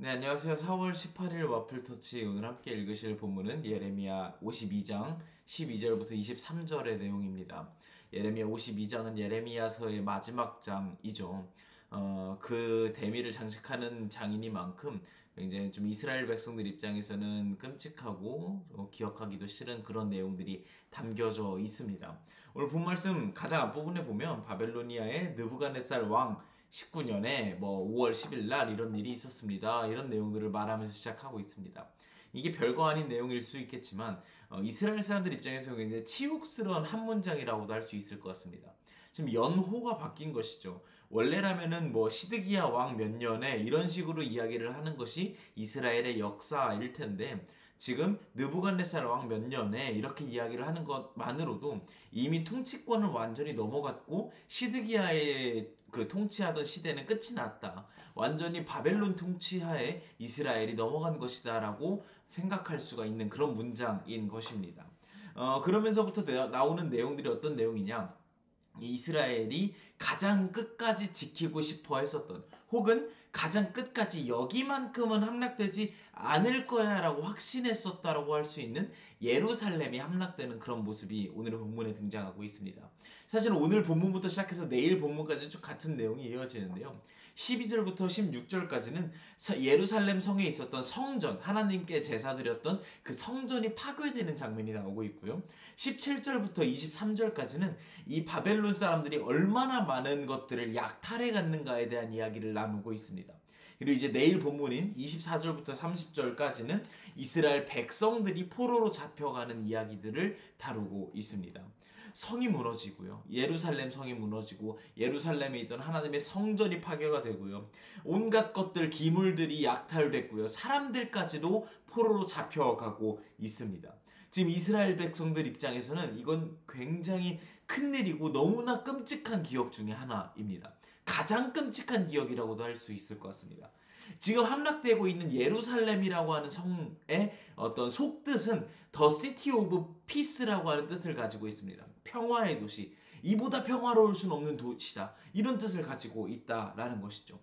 네, 안녕하세요. 4월 18일 와플터치 오늘 함께 읽으실 본문은 예레미야 52장 12절부터 23절의 내용입니다. 예레미야 52장은 예레미야서의 마지막 장이죠. 어, 그 대미를 장식하는 장이니만큼 굉장히 좀 이스라엘 백성들 입장에서는 끔찍하고 어, 기억하기도 싫은 그런 내용들이 담겨져 있습니다. 오늘 본 말씀 가장 앞부분에 보면 바벨로니아의 느부갓네살 왕 19년에 뭐 5월 10일 날 이런 일이 있었습니다. 이런 내용들을 말하면서 시작하고 있습니다. 이게 별거 아닌 내용일 수 있겠지만 어, 이스라엘 사람들 입장에서 굉장히 치욕스러운 한 문장이라고도 할 수 있을 것 같습니다. 지금 연호가 바뀐 것이죠. 원래라면은 뭐 시드기야 왕 몇 년에 이런 식으로 이야기를 하는 것이 이스라엘의 역사일 텐데 지금 느부갓네살 왕 몇 년에 이렇게 이야기를 하는 것만으로도 이미 통치권을 완전히 넘어갔고 시드기야의 그 통치하던 시대는 끝이 났다. 완전히 바벨론 통치하에 이스라엘이 넘어간 것이다라고 생각할 수가 있는 그런 문장인 것입니다. 어, 그러면서부터 나오는 내용들이 어떤 내용이냐? 이스라엘이 가장 끝까지 지키고 싶어 했었던 혹은 가장 끝까지 여기만큼은 함락되지 않을 거야 라고 확신했었다라고 할 수 있는 예루살렘이 함락되는 그런 모습이 오늘의 본문에 등장하고 있습니다. 사실 오늘 본문부터 시작해서 내일 본문까지 쭉 같은 내용이 이어지는데요. 12절부터 16절까지는 예루살렘 성에 있었던 성전, 하나님께 제사드렸던 그 성전이 파괴되는 장면이 나오고 있고요. 17절부터 23절까지는 이 바벨론 사람들이 얼마나 많은 것들을 약탈해 갔는가에 대한 이야기를 나누고 있습니다. 그리고 이제 내일 본문인 24절부터 30절까지는 이스라엘 백성들이 포로로 잡혀가는 이야기들을 다루고 있습니다. 성이 무너지고요. 예루살렘 성이 무너지고 예루살렘에 있던 하나님의 성전이 파괴가 되고요. 온갖 것들 기물들이 약탈됐고요. 사람들까지도 포로로 잡혀가고 있습니다. 지금 이스라엘 백성들 입장에서는 이건 굉장히 큰 일이고 너무나 끔찍한 기억 중의 하나입니다. 가장 끔찍한 기억이라고도 할 수 있을 것 같습니다. 지금 함락되고 있는 예루살렘이라고 하는 성의 어떤 속뜻은 The City of Peace라고 하는 뜻을 가지고 있습니다. 평화의 도시. 이보다 평화로울 수는 없는 도시다. 이런 뜻을 가지고 있다라는 것이죠.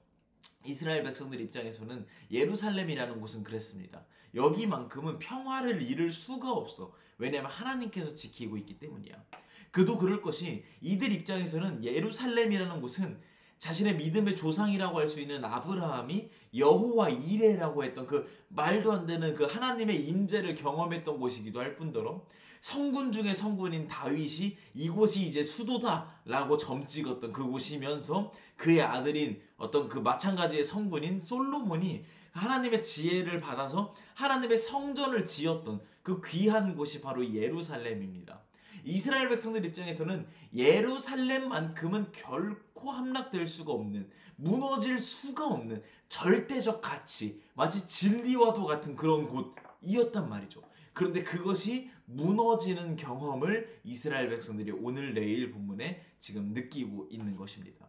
이스라엘 백성들 입장에서는 예루살렘이라는 곳은 그랬습니다. 여기만큼은 평화를 잃을 수가 없어. 왜냐하면 하나님께서 지키고 있기 때문이야. 그도 그럴 것이 이들 입장에서는 예루살렘이라는 곳은 자신의 믿음의 조상이라고 할 수 있는 아브라함이 여호와 이레라고 했던 그 말도 안 되는 그 하나님의 임재를 경험했던 곳이기도 할 뿐더러 성군 중의 성군인 다윗이 이곳이 이제 수도다라고 점 찍었던 그곳이면서 그의 아들인 어떤 그 마찬가지의 성군인 솔로몬이 하나님의 지혜를 받아서 하나님의 성전을 지었던 그 귀한 곳이 바로 예루살렘입니다. 이스라엘 백성들 입장에서는 예루살렘만큼은 결코 함락될 수가 없는 무너질 수가 없는 절대적 가치 마치 진리와도 같은 그런 곳이었단 말이죠. 그런데 그것이 무너지는 경험을 이스라엘 백성들이 오늘 내일 본문에 지금 느끼고 있는 것입니다.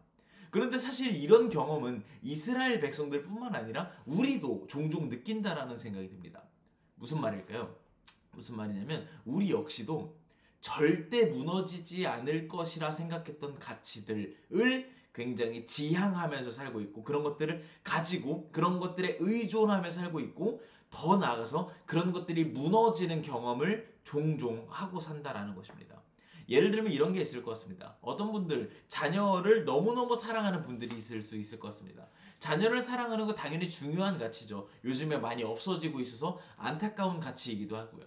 그런데 사실 이런 경험은 이스라엘 백성들 뿐만 아니라 우리도 종종 느낀다라는 생각이 듭니다. 무슨 말일까요? 무슨 말이냐면 우리 역시도 절대 무너지지 않을 것이라 생각했던 가치들을 굉장히 지향하면서 살고 있고 그런 것들을 가지고 그런 것들에 의존하며 살고 있고 더 나아가서 그런 것들이 무너지는 경험을 종종 하고 산다라는 것입니다. 예를 들면 이런 게 있을 것 같습니다. 어떤 분들 자녀를 너무너무 사랑하는 분들이 있을 수 있을 것 같습니다. 자녀를 사랑하는 거 당연히 중요한 가치죠. 요즘에 많이 없어지고 있어서 안타까운 가치이기도 하고요.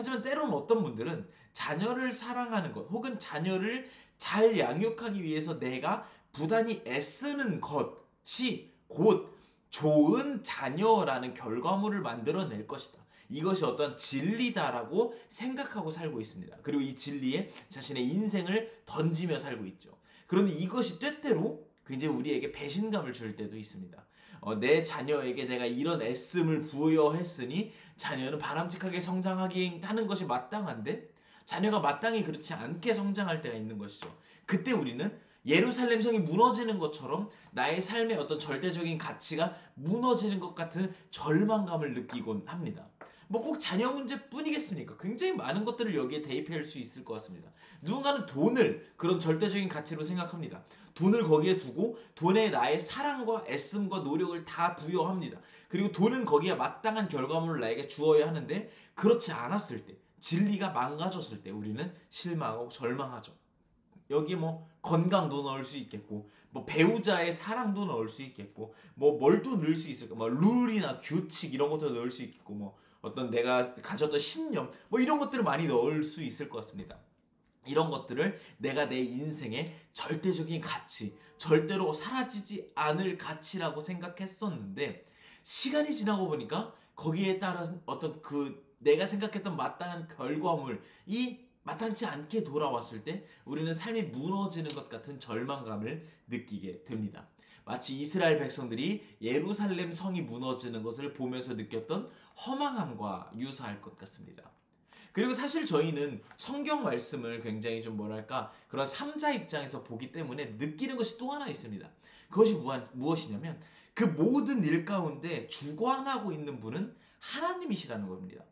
하지만 때로는 어떤 분들은 자녀를 사랑하는 것 혹은 자녀를 잘 양육하기 위해서 내가 부단히 애쓰는 것이 곧 좋은 자녀라는 결과물을 만들어낼 것이다. 이것이 어떤 진리다라고 생각하고 살고 있습니다. 그리고 이 진리에 자신의 인생을 던지며 살고 있죠. 그런데 이것이 때때로 굉장히 우리에게 배신감을 줄 때도 있습니다. 어, 내 자녀에게 내가 이런 애씀을 부여했으니 자녀는 바람직하게 성장하게 하는 것이 마땅한데 자녀가 마땅히 그렇지 않게 성장할 때가 있는 것이죠. 그때 우리는 예루살렘 성이 무너지는 것처럼 나의 삶의 어떤 절대적인 가치가 무너지는 것 같은 절망감을 느끼곤 합니다. 뭐 꼭 자녀 문제뿐이겠습니까? 굉장히 많은 것들을 여기에 대입할 수 있을 것 같습니다. 누군가는 돈을 그런 절대적인 가치로 생각합니다. 돈을 거기에 두고 돈에 나의 사랑과 애씀과 노력을 다 부여합니다. 그리고 돈은 거기에 마땅한 결과물을 나에게 주어야 하는데 그렇지 않았을 때 진리가 망가졌을 때 우리는 실망하고 절망하죠. 여기 뭐 건강도 넣을 수 있겠고 뭐 배우자의 사랑도 넣을 수 있겠고 뭐뭘또 넣을 수 있을까 뭐 룰이나 규칙 이런 것도 넣을 수 있겠고 뭐 어떤 내가 가졌던 신념 뭐 이런 것들을 많이 넣을 수 있을 것 같습니다. 이런 것들을 내가 내 인생의 절대적인 가치, 절대로 사라지지 않을 가치라고 생각했었는데 시간이 지나고 보니까 거기에 따른 어떤 그 내가 생각했던 마땅한 결과물이 마땅치 않게 돌아왔을 때 우리는 삶이 무너지는 것 같은 절망감을 느끼게 됩니다. 마치 이스라엘 백성들이 예루살렘 성이 무너지는 것을 보면서 느꼈던 허망함과 유사할 것 같습니다. 그리고 사실 저희는 성경 말씀을 굉장히 좀 뭐랄까 그런 삼자 입장에서 보기 때문에 느끼는 것이 또 하나 있습니다. 그것이 무엇이냐면 그 모든 일 가운데 주관하고 있는 분은 하나님이시라는 겁니다.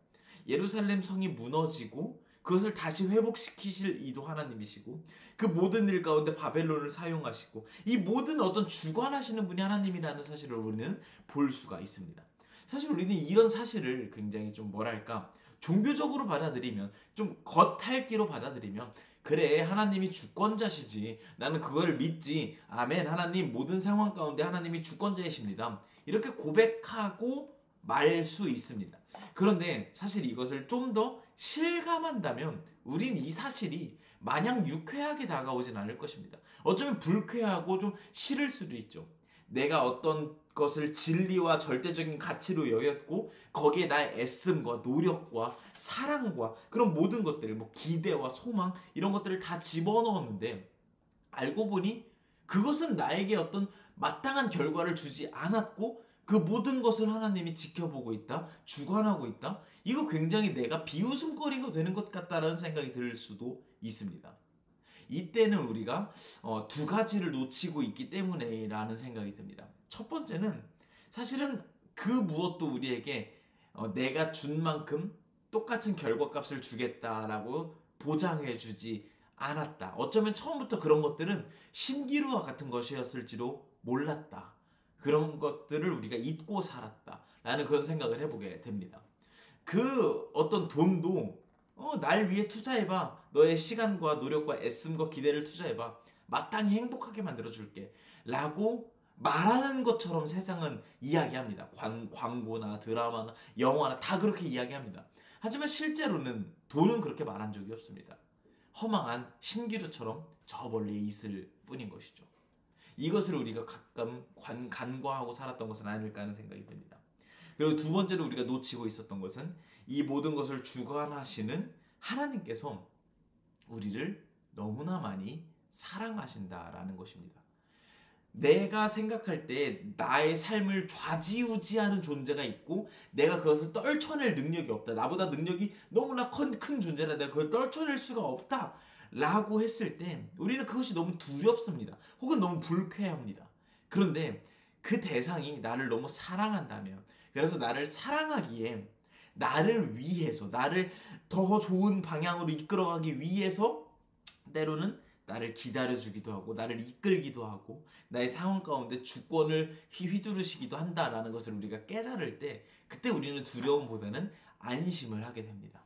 예루살렘 성이 무너지고 그것을 다시 회복시키실 이도 하나님이시고 그 모든 일 가운데 바벨론을 사용하시고 이 모든 어떤 주관하시는 분이 하나님이라는 사실을 우리는 볼 수가 있습니다. 사실 우리는 이런 사실을 굉장히 좀 뭐랄까 종교적으로 받아들이면 좀 겉핥기로 받아들이면 그래 하나님이 주권자시지 나는 그걸 믿지 아멘 하나님 모든 상황 가운데 하나님이 주권자이십니다 이렇게 고백하고 말 수 있습니다 그런데 사실 이것을 좀 더 실감한다면 우린 이 사실이 마냥 유쾌하게 다가오진 않을 것입니다. 어쩌면 불쾌하고 좀 싫을 수도 있죠. 내가 어떤 것을 진리와 절대적인 가치로 여겼고 거기에 나의 애씀과 노력과 사랑과 그런 모든 것들 뭐 기대와 소망 이런 것들을 다 집어넣었는데 알고 보니 그것은 나에게 어떤 마땅한 결과를 주지 않았고 그 모든 것을 하나님이 지켜보고 있다, 주관하고 있다. 이거 굉장히 내가 비웃음거리가 되는 것 같다라는 생각이 들 수도 있습니다. 이때는 우리가 어, 두 가지를 놓치고 있기 때문에라는 생각이 듭니다. 첫 번째는 사실은 그 무엇도 우리에게 어, 내가 준 만큼 똑같은 결과값을 주겠다라고 보장해 주지 않았다. 어쩌면 처음부터 그런 것들은 신기루와 같은 것이었을지도 몰랐다. 그런 것들을 우리가 잊고 살았다라는 그런 생각을 해보게 됩니다. 그 어떤 돈도 어, 날 위해 투자해봐. 너의 시간과 노력과 애씀과 기대를 투자해봐. 마땅히 행복하게 만들어줄게. 라고 말하는 것처럼 세상은 이야기합니다. 광, 광고나 드라마나 영화나 다 그렇게 이야기합니다. 하지만 실제로는 돈은 그렇게 말한 적이 없습니다. 허망한 신기루처럼 저 멀리 있을 뿐인 것이죠. 이것을 우리가 가끔 관, 간과하고 살았던 것은 아닐까 하는 생각이 듭니다. 그리고 두 번째로 우리가 놓치고 있었던 것은 이 모든 것을 주관하시는 하나님께서 우리를 너무나 많이 사랑하신다라는 것입니다. 내가 생각할 때 나의 삶을 좌지우지하는 존재가 있고 내가 그것을 떨쳐낼 능력이 없다. 나보다 능력이 너무나 큰, 큰 존재라 내가 그걸 떨쳐낼 수가 없다. 라고 했을 때 우리는 그것이 너무 두렵습니다. 혹은 너무 불쾌합니다. 그런데 그 대상이 나를 너무 사랑한다면 그래서 나를 사랑하기에 나를 위해서 나를 더 좋은 방향으로 이끌어가기 위해서 때로는 나를 기다려주기도 하고 나를 이끌기도 하고 나의 상황 가운데 주권을 휘두르시기도 한다라는 것을 우리가 깨달을 때 그때 우리는 두려움보다는 안심을 하게 됩니다.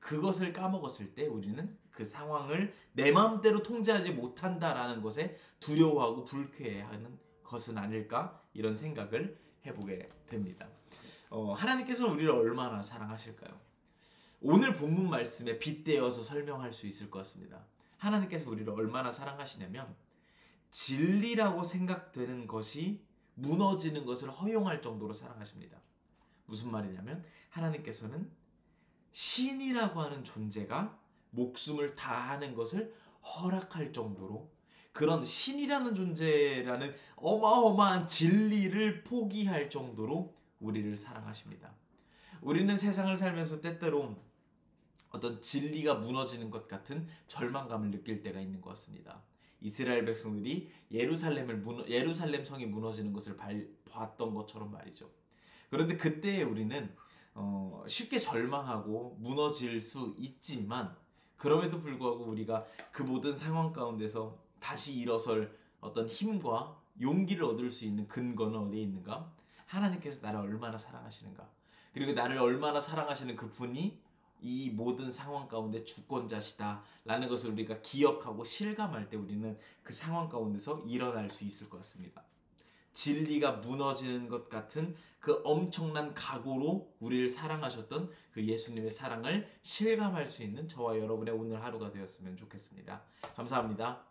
그것을 까먹었을 때 우리는 그 상황을 내 마음대로 통제하지 못한다라는 것에 두려워하고 불쾌해하는 것은 아닐까 이런 생각을 해보게 됩니다. 어, 하나님께서는 우리를 얼마나 사랑하실까요? 오늘 본문 말씀에 빗대어서 설명할 수 있을 것 같습니다. 하나님께서 우리를 얼마나 사랑하시냐면 진리라고 생각되는 것이 무너지는 것을 허용할 정도로 사랑하십니다. 무슨 말이냐면 하나님께서는 신이라고 하는 존재가 목숨을 다하는 것을 허락할 정도로 그런 신이라는 존재라는 어마어마한 진리를 포기할 정도로 우리를 사랑하십니다. 우리는 세상을 살면서 때때로 어떤 진리가 무너지는 것 같은 절망감을 느낄 때가 있는 것 같습니다. 이스라엘 백성들이 예루살렘을 무너, 예루살렘 성이 무너지는 것을 발, 봤던 것처럼 말이죠. 그런데 그때 우리는 어, 쉽게 절망하고 무너질 수 있지만 그럼에도 불구하고 우리가 그 모든 상황 가운데서 다시 일어설 어떤 힘과 용기를 얻을 수 있는 근거는 어디에 있는가? 하나님께서 나를 얼마나 사랑하시는가? 그리고 나를 얼마나 사랑하시는 그 분이 이 모든 상황 가운데 주권자시다라는 것을 우리가 기억하고 실감할 때 우리는 그 상황 가운데서 일어날 수 있을 것 같습니다. 진리가 무너지는 것 같은 그 엄청난 각오로 우리를 사랑하셨던 그 예수님의 사랑을 실감할 수 있는 저와 여러분의 오늘 하루가 되었으면 좋겠습니다. 감사합니다.